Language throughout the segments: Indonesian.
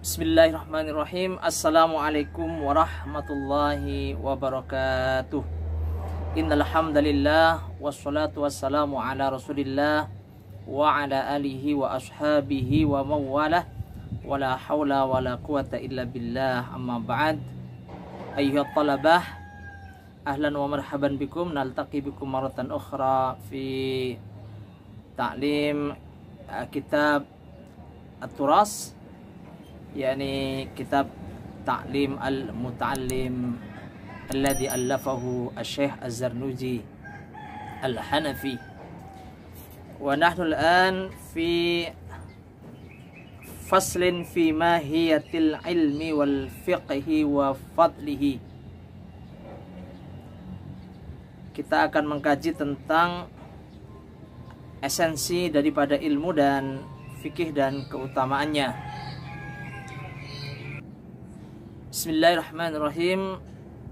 Bismillahirrahmanirrahim Assalamualaikum warahmatullahi wabarakatuh Innalhamdalillah Wassalatu wassalamu ala rasulillah Wa ala alihi wa ashabihi wa mawalah Wa la hawla wa la quwata illa billah Amma ba'd Ayuhat talabah Ahlan wa marhaban bikum Naltaqi bikum maratan ukhra Fi Ta'lim uh, Kitab At-Turas yakni kitab Ta'lim al-Muta'allim alladhi allafahu al-Syekh Az-Zarnuji al-Hanafi. Wa nahnu al-an fi faslin fi mahiyatil ilmi wal fiqhi wa fadlihi. Kita akan mengkaji tentang esensi daripada ilmu dan fikih dan keutamaannya Bismillahirrahmanirrahim.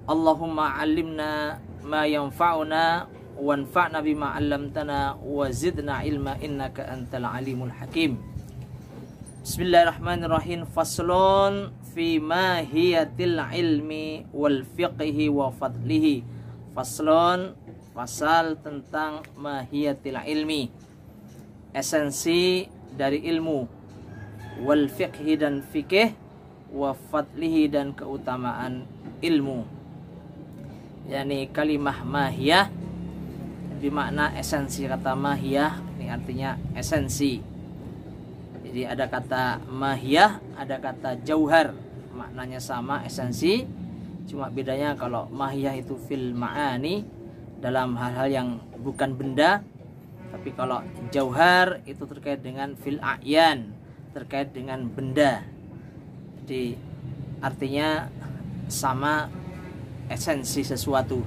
Allahumma 'allimna ma yanfa'una wanfa'na bima 'allamtana wa zidna ilma innaka antal alimul hakim. Bismillahirrahmanirrahim. Faslun fi mahiyatil ilmi wal fiqhi wa fadlihi. Faslun pasal tentang mahiyatil ilmi. Esensi dari ilmu. Wal fiqhi dan fikih wa fadlihi dan keutamaan ilmu. Yakni kalimah mahiyah bermakna esensi kata mahiyah ini artinya esensi. Jadi ada kata mahiyah ada kata jauhar maknanya sama esensi. Cuma bedanya kalau mahiyah itu fil ma'ani dalam hal-hal yang bukan benda tapi kalau jauhar itu terkait dengan fil a'yan terkait dengan benda jadi artinya sama esensi sesuatu.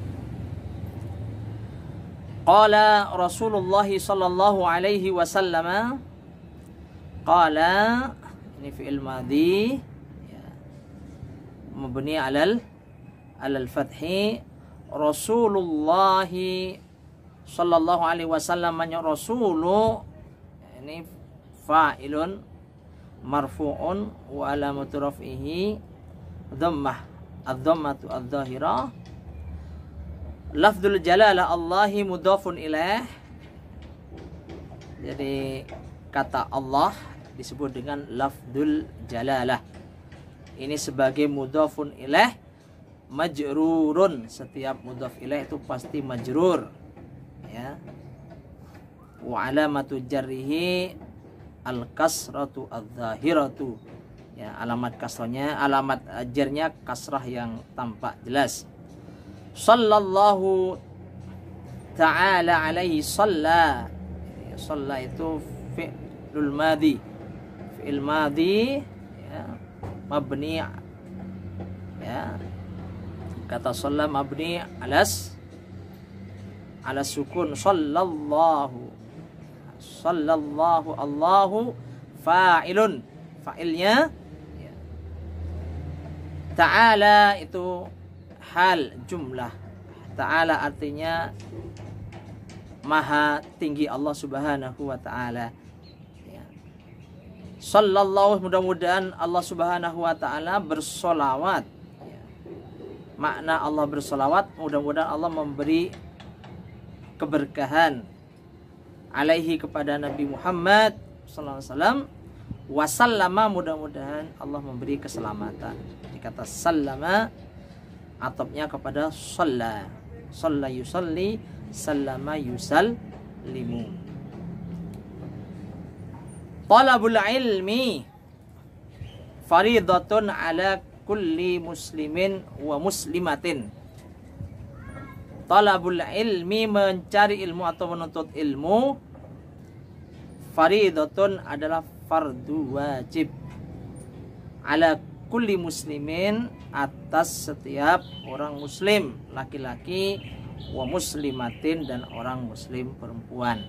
Qala Rasulullah sallallahu alaihi wasallam qala ini fi'il madhi ya, mabni alal alal fathi Rasulullah sallallahu alaihi wasallam rasulu ini fa'ilun marfu'un wa alamatu raf'ihi dhammah ad-dhammatu adh-dhahira. Lafdul jalala Allahi mudhafun ilaih jadi kata Allah disebut dengan lafdul jalalah ini sebagai mudhafun ilaih majrurun. Setiap mudhaf ilaih itu pasti majrur ya. Wa alamatu jarrihi al kasratu adzahiratu ya alamat kasrahnya alamat ajarnya kasrah yang tampak jelas. Sallallahu ta'ala alaihi salla. Ya, salla itu fi'lul madhi fi'il madhi ya, mabni ya. Kata salla mabni alas alas sukun sallallahu sallallahu Allahu fa'ilun fa'ilnya ya. ta'ala itu hal jumlah ta'ala artinya maha tinggi Allah subhanahu wa ta'ala ya. sallallahu mudah-mudahan Allah subhanahu wa ta'ala bersolawat ya. makna Allah bersolawat mudah-mudahan Allah memberi keberkahan alaihi kepada Nabi Muhammad sallallahu alaihi wasallam wasallama mudah-mudahan Allah memberi keselamatan. Dikata sallama atapnya kepada shalla. Shalla yusalli, sallama yusal limu. Talabul ilmi faridatun ala kulli muslimin wa muslimatin talabul ilmi mencari ilmu atau menuntut ilmu faridatun adalah fardu wajib. Ala kulli muslimin atas setiap orang muslim laki-laki wa muslimatin dan orang muslim perempuan.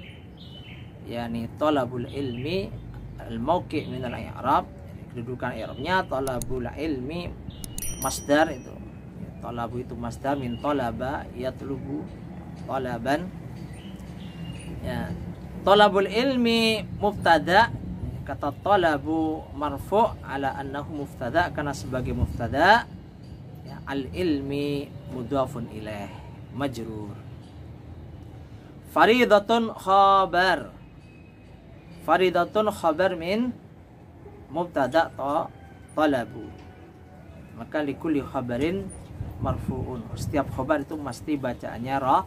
Yakni talabul ilmi al mauqi min al i'rab kedudukan i'rabnya talabul ilmi masdar itu Talabu itu masdar min talaba yatlubu talaban. Ya. Talabul ilmi mubtada kata talabu marfu ala annahu mubtada karena sebagai mubtada ya, al ilmi mudhafun ilaih majrur faridatun khabar faridatun khabar min mubtada ta talabu maka likulli khabarin marfuun. Setiap khabar itu mesti bacaannya ra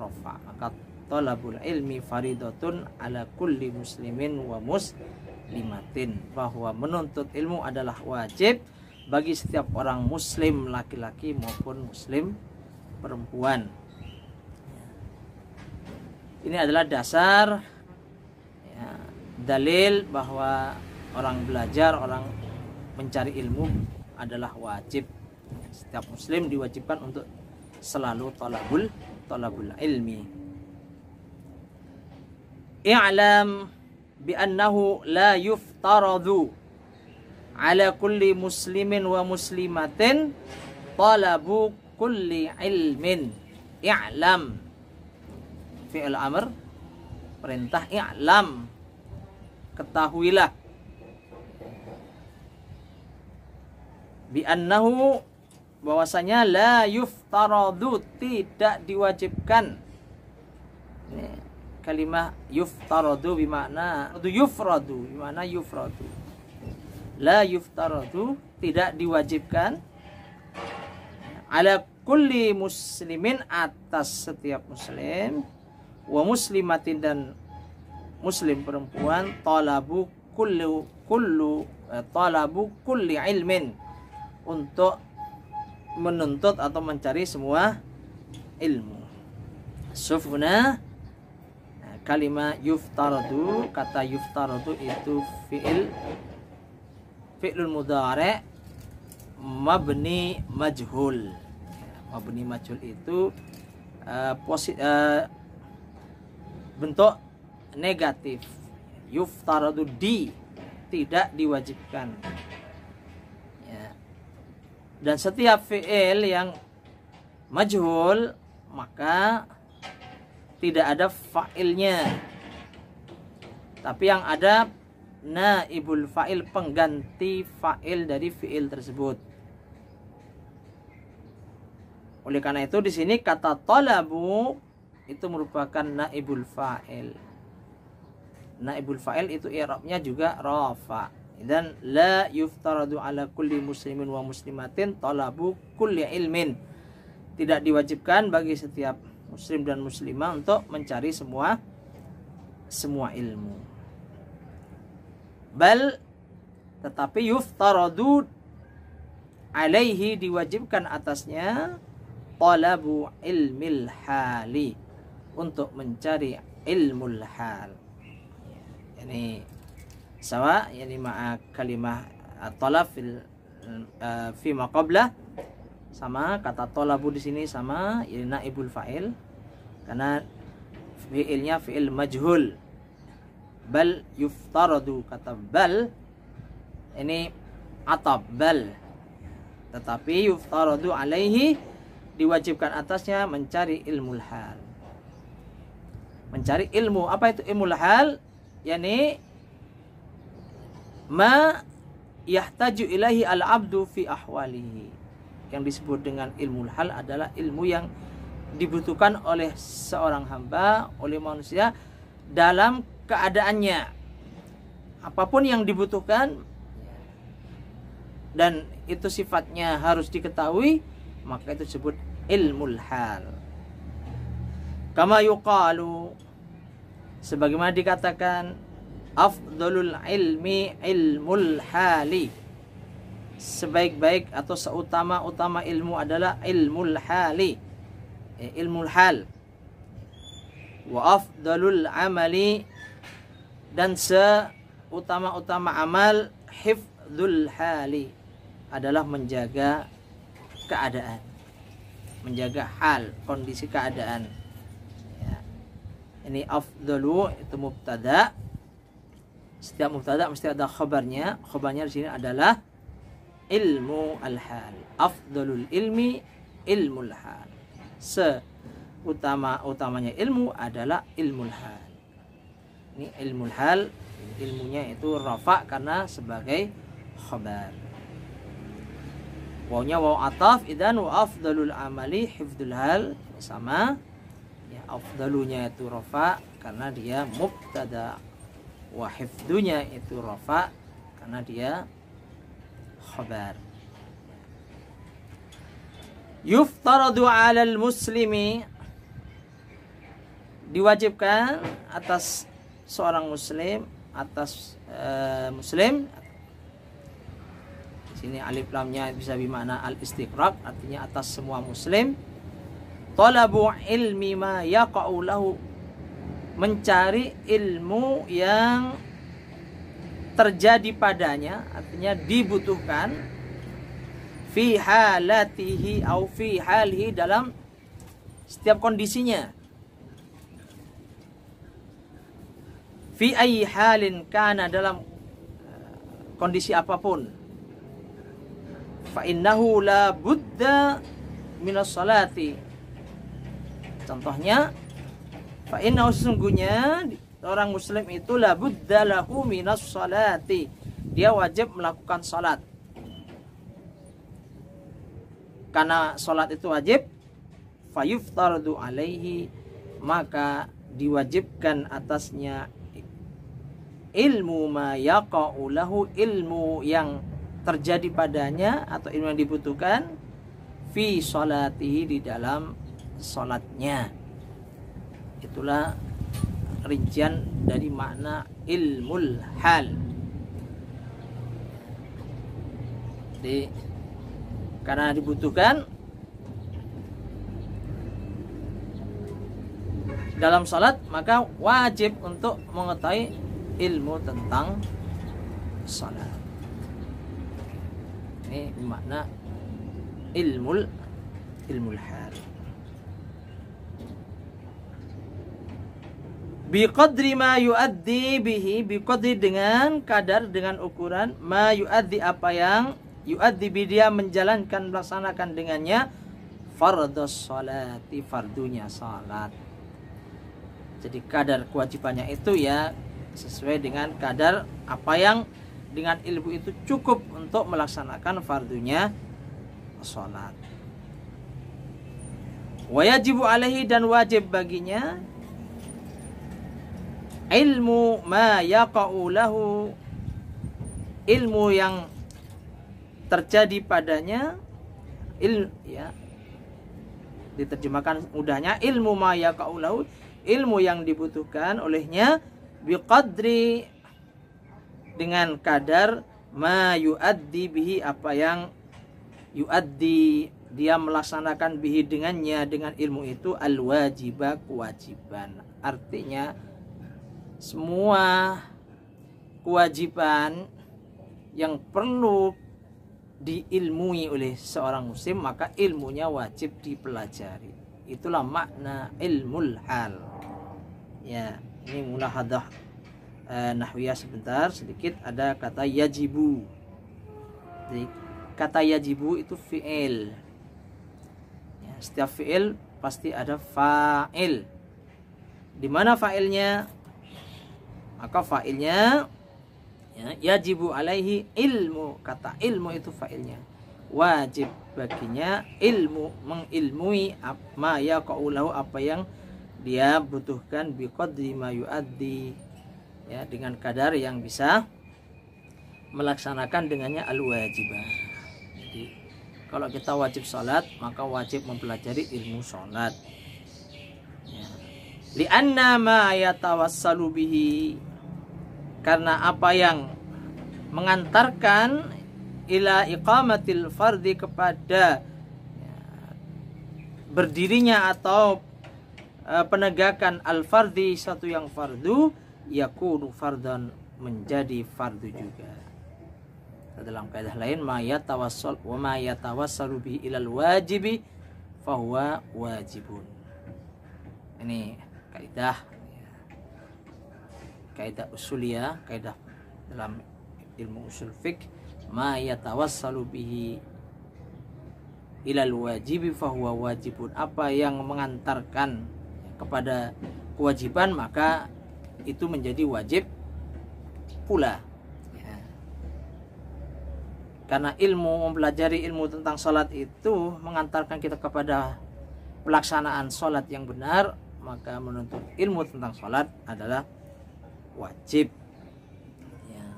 rafa maka talabul ilmi faridatun ala kulli muslimin wa muslimatin. Bahwa menuntut ilmu adalah wajib bagi setiap orang muslim laki-laki maupun muslim perempuan. Ini adalah dasar ya, dalil bahwa orang belajar orang mencari ilmu adalah wajib setiap muslim diwajibkan untuk selalu talabul talabul ilmi. I'lam bi annahu la yuftaradu ala kulli muslimin wa muslimatin talabu kulli ilmin. I'lam. Fi'il amr perintah i'lam. Ketahuilah. Bi annahu bahwasanya la yuftaradu tidak diwajibkan. Kalimah yuftaradu bimakna yufradu bimakna yufradu la yuftaradu tidak diwajibkan. Ala kulli muslimin atas setiap muslim wa muslimatin dan muslim perempuan talabu kullu kullu eh, talabu kulli ilmin. Untuk menuntut atau mencari semua ilmu. Sufuna kalimat yuftaradu kata yuftaradu itu fi'il fi'lul mudhari mabni majhul. Mabni majhul itu uh, posi uh, bentuk negatif. Yuftaradu di tidak diwajibkan. Dan setiap fi'il yang majhul maka tidak ada fa'ilnya. Tapi yang ada naibul fa'il pengganti fa'il dari fi'il tersebut. Oleh karena itu di sini kata talabu itu merupakan naibul fa'il. Naibul fa'il itu i'rabnya juga rafa dan la yuftaradu ala kulli muslimin wa muslimatin talabu kulli ilmin tidak diwajibkan bagi setiap muslim dan muslimah untuk mencari semua semua ilmu. Bal tetapi yuftaradu alaihi diwajibkan atasnya talabu ilmil hali untuk mencari ilmu hal. Yani sawa yani ma'a kalimah talab fil uh, fi maqablah sama kata tolabu di sini sama ini naibul fa'il. Karena fi'ilnya fi'il majhul. Bal yuftaradu kata bal ini atab bal. Tetapi yuftaradu alaihi diwajibkan atasnya mencari ilmu hal. Mencari ilmu. Apa itu ilmu hal? Yakni ma yahtaju ilahi al-abdu fi ahwalihi yang disebut dengan ilmu hal adalah ilmu yang dibutuhkan oleh seorang hamba, oleh manusia dalam keadaannya. Apa pun yang dibutuhkan dan itu sifatnya harus diketahui, maka itu disebut ilmu hal. Kama yuqalu sebagaimana dikatakan afdalul ilmi ilmul hali. Sebaik-baik atau seutama-utama ilmu adalah ilmu hali. Eh, ilmu hal. Wa afdalul amali dan seutama-utama amal hifdzul hali adalah menjaga keadaan. Menjaga hal kondisi keadaan. Ya. ini afdalu itu mubtada setiap mubtada mesti ada khabarnya khabarnya di sini adalah ilmu al-hal. Afdalul ilmi ilmu al-hal. Se utama utamanya ilmu adalah ilmu al-hal. ini ilmu hal ilmunya itu rafa karena sebagai khabar wawnya waw ataf idan wa afdalul amali hifdul hal sama ya afdalunya itu rafa karena dia mubtada wa hifdunya itu rafa karena dia khabar. Yuftaradu 'alal muslimi. Diwajibkan atas seorang muslim atas uh, muslim. Di sini alif lamnya bisa bermakna al istiqraq artinya atas semua muslim. Talabu ilmi ma yaqa'u lahu mencari ilmu yang terjadi padanya artinya dibutuhkan fi halatihi au fi halihi dalam setiap kondisinya. Fi ayi halin kana dalam eh, kondisi apa pun. Fa innahu la budda minas salati. Contohnya fa innahu sesungguhnya orang muslim itu la budda lahu minas salati. Dia wajib melakukan salat. Karena sholat itu wajib fayuftardu alaihi maka diwajibkan atasnya ilmu ma yaqa'u lahu ilmu yang terjadi padanya atau ilmu yang dibutuhkan fi sholatihi di dalam sholatnya itulah rincian dari makna ilmul hal. Di karena dibutuhkan dalam salat maka wajib untuk mengetahui ilmu tentang salat. Ini makna ilmu ilmu hal biqadri ma yuaddi bihi biqadri dengan kadar dengan ukuran. Ma yuaddi apa yang yuaddi dia menjalankan melaksanakan dengannya. Fardhus salati fardunya salat. Jadi kadar kewajibannya itu ya sesuai dengan kadar apa yang dengan ilmu itu cukup untuk melaksanakan fardunya salat. Wajibu alaihi dan wajib baginya ilmu ma yaqa'u lahu. Ilmu yang terjadi padanya il ya diterjemahkan mudahnya. Ilmu maya kaulahu ilmu yang dibutuhkan olehnya biqadri dengan kadar ma yuaddi bihi apa yang yuaddi dia melaksanakan bihi dengannya dengan ilmu itu al wajibah kewajiban. Artinya semua kewajiban yang perlu diilmui oleh seorang muslim maka ilmunya wajib dipelajari. Itulah makna ilmul hal. Ya ini mulahadah eh, nahwiyah sebentar sedikit ada kata yajibu. Jadi kata yajibu itu fi'il. Ya, setiap fi'il pasti ada fa'il. Di mana fa'ilnya maka fa'ilnya ya, yajibu alaihi ilmu. Kata ilmu itu fa'ilnya. Wajib baginya ilmu mengilmui ma ya kaulahu apa yang dia butuhkan. Biqadri ma yuaddi. Ya dengan kadar yang bisa melaksanakan dengannya al wajibah jadi kalau kita wajib sholat maka wajib mempelajari ilmu sholat. Ya. lianna ma yatawassalu bihi karena apa yang mengantarkan ila iqamatil fardi kepada ya, berdirinya atau uh, penegakan al fardi satu yang fardu yakunu fardan menjadi fardu juga. Dalam kaidah lain ma yatawassal wa ma yatawassalu bi ilal wajibi fahuwa wajibun. Ini kaidah kaidah usulia kaidah dalam ilmu usul fik ma yatawassalu bihi ilal wajibi fahuwa wajibun apa yang mengantarkan kepada kewajiban maka itu menjadi wajib pula ya. karena ilmu mempelajari ilmu tentang sholat itu mengantarkan kita kepada pelaksanaan sholat yang benar maka menuntut ilmu tentang sholat adalah wajib. Ya.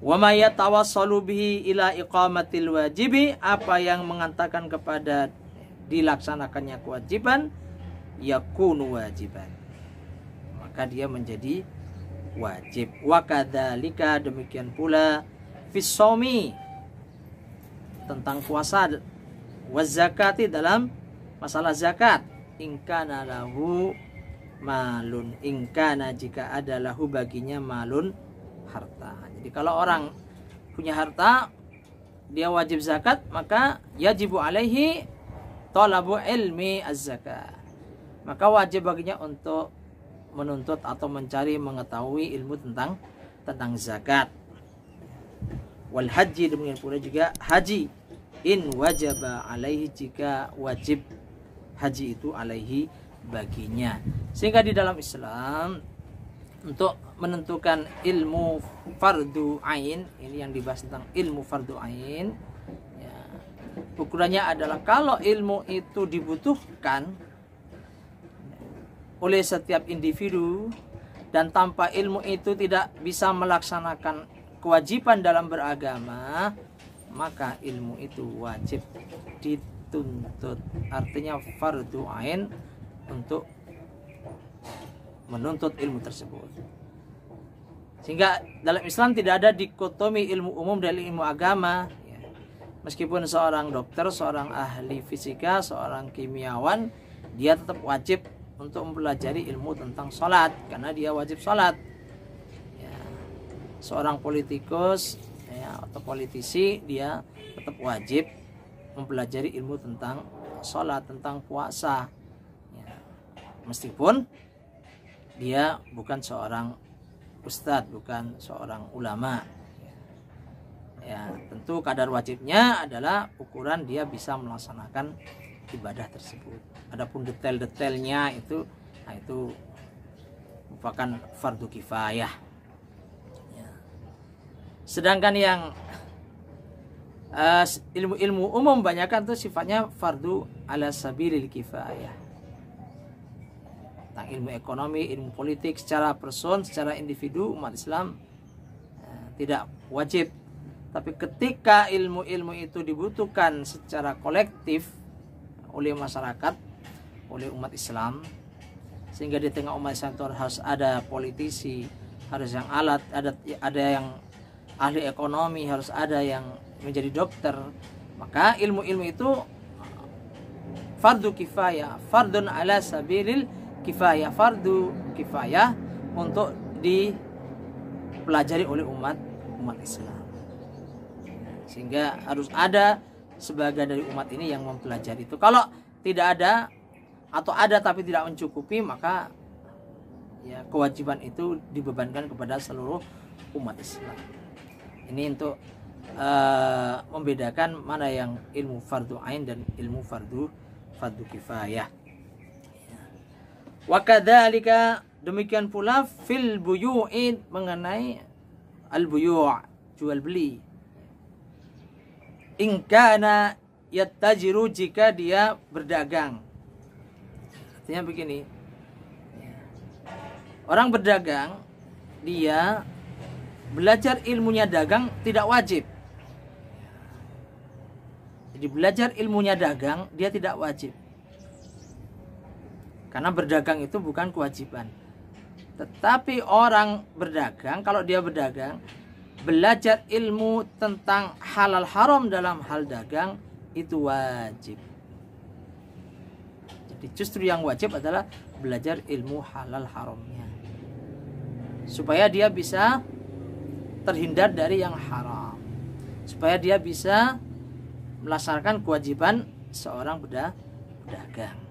wa ma yatawassalu bihi ila iqamatil wajibi apa yang mengantarkan kepada dilaksanakannya kewajiban yakunu wajiban. Maka dia menjadi wajib. Wa kadzalika demikian pula fisomi tentang puasa wa zakati dalam masalah zakat. Ingkana lahu malun. Ingkana jika ada lahu baginya malun harta. Jadi kalau orang punya harta dia wajib zakat maka yajibu alaihi talabu ilmi az-zakat. Maka wajib baginya untuk menuntut atau mencari mengetahui ilmu tentang tentang zakat. Wal haji demikian pula juga haji. In wajaba alaihi jika wajib haji itu alaihi baginya. Sehingga di dalam Islam untuk menentukan ilmu fardu ain ini yang dibahas tentang ilmu fardu ain ya, ukurannya adalah kalau ilmu itu dibutuhkan oleh setiap individu dan tanpa ilmu itu tidak bisa melaksanakan kewajiban dalam beragama maka ilmu itu wajib dituntut artinya fardu ain untuk menuntut ilmu tersebut sehingga dalam Islam tidak ada dikotomi ilmu umum dan ilmu agama ya. meskipun seorang dokter seorang ahli fisika seorang kimiawan dia tetap wajib untuk mempelajari ilmu tentang sholat karena dia wajib sholat ya. seorang politikus ya, atau politisi dia tetap wajib mempelajari ilmu tentang sholat tentang puasa. Meskipun dia bukan seorang ustadz bukan seorang ulama ya tentu kadar wajibnya adalah ukuran dia bisa melaksanakan ibadah tersebut. Adapun detail-detailnya itu nah itu merupakan fardu kifayah. Ya. Sedangkan yang ilmu-ilmu uh, umum banyakkan itu sifatnya fardu ala sabilil kifayah. Tentang ilmu ekonomi, ilmu politik secara person, secara individu umat Islam uh, tidak wajib. Tapi ketika ilmu-ilmu itu dibutuhkan secara kolektif oleh masyarakat oleh umat Islam sehingga di tengah umat Islam itu harus ada politisi harus yang alat ada ada yang ahli ekonomi harus ada yang menjadi dokter maka ilmu-ilmu itu fardu kifayah fardun ala sabilil kifayah fardu kifayah untuk dipelajari oleh umat umat Islam sehingga harus ada sebagian dari umat ini yang mempelajari itu. Kalau tidak ada atau ada tapi tidak mencukupi maka ya kewajiban itu dibebankan kepada seluruh umat Islam. Ini untuk uh, membedakan mana yang ilmu fardu ain dan ilmu fardu fardu kifayah. Wa kadzalika demikian pula fil buyu'in mengenai al buyu' jual beli ingkana yattajiru jika dia berdagang. Artinya begini. Orang berdagang dia belajar ilmunya dagang tidak wajib. Jadi belajar ilmunya dagang dia tidak wajib. Karena berdagang itu bukan kewajiban. Tetapi orang berdagang kalau dia berdagang belajar ilmu tentang halal haram dalam hal dagang itu wajib. Jadi justru yang wajib adalah belajar ilmu halal haramnya. Supaya dia bisa terhindar dari yang haram. Supaya dia bisa melaksanakan kewajiban seorang berdagang.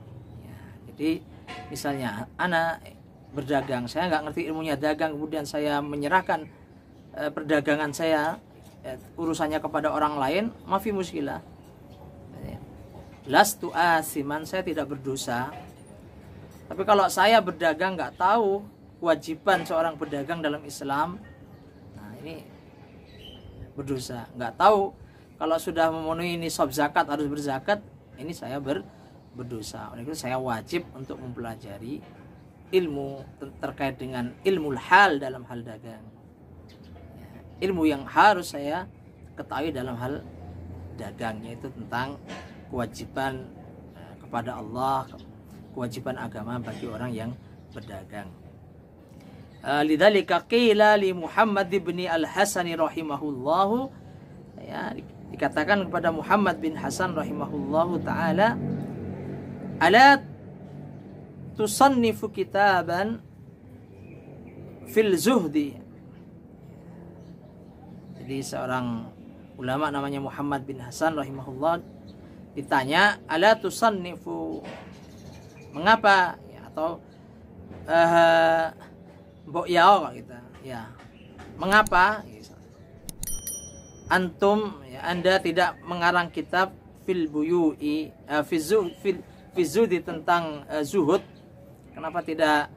Jadi misalnya anak berdagang, saya nggak ngerti ilmunya dagang, kemudian saya menyerahkan eh, perdagangan saya eh, urusannya kepada orang lain mafi muskilah lastu asiman saya tidak berdosa Tapi kalau saya berdagang nggak tahu kewajiban seorang berdagang dalam Islam, nah ini berdosa. Nggak tahu kalau sudah memenuhi nisab zakat harus berzakat, ini saya ber, berdosa. Oleh itu saya wajib untuk mempelajari ilmu terkait dengan ilmu hal dalam hal dagang. Ya, ilmu yang harus saya ketahui dalam hal dagang yaitu tentang kewajiban eh, kepada Allah, kewajiban agama bagi orang yang berdagang. Uh, lidzalika qila li Muhammad bin Al-Hasani rahimahullahu ya dikatakan kepada Muhammad bin Hasan rahimahullahu taala ala tusannifu kitaban fil zuhdi. Jadi seorang ulama namanya Muhammad bin Hasan rahimahullah ditanya ala tusannifu? Mengapa? Ya, atau uh, mbok yao kita ya. Mengapa? Antum ya, anda tidak mengarang kitab fil buyui uh, fil fil tentang uh, zuhud. Kenapa tidak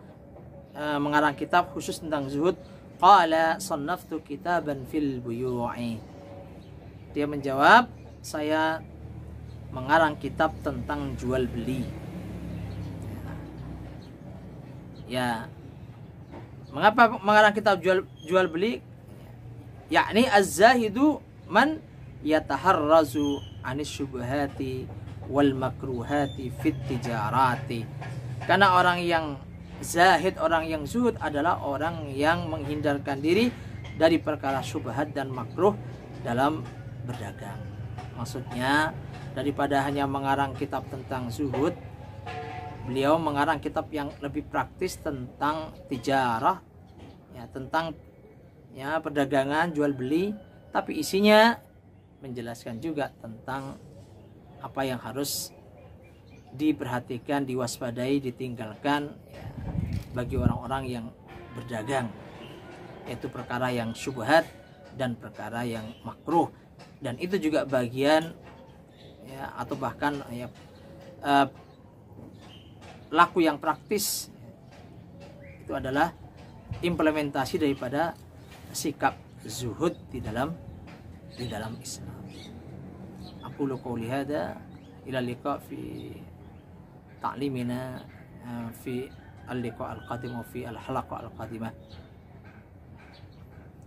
uh, mengarang kitab khusus tentang zuhud? Qala sannaftu kitaban fil buyu'i. Dia menjawab saya mengarang kitab tentang jual beli. Ya. Mengapa mengarang kitab jual jual beli? Yakni az-zahidu man yataharrazu anis syubhati wal makruhati fit tijarati karena orang yang zahid, orang yang zuhud adalah orang yang menghindarkan diri dari perkara syubhat dan makruh dalam berdagang. Maksudnya daripada hanya mengarang kitab tentang zuhud, beliau mengarang kitab yang lebih praktis tentang tijarah, ya tentang ya perdagangan jual beli, tapi isinya menjelaskan juga tentang apa yang harus diperhatikan, diwaspadai, ditinggalkan ya, bagi orang-orang yang berdagang. Yaitu perkara yang syubhat dan perkara yang makruh. Dan itu juga bagian ya atau bahkan ya uh, laku yang praktis. Itu adalah implementasi daripada sikap zuhud di dalam di dalam Islam. أقول قولي هذا. إلى اللقاء في تعليمنا آه، في اللقاء القادم وفي الحلقة القادمة.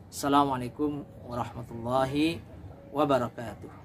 السلام عليكم ورحمة الله وبركاته.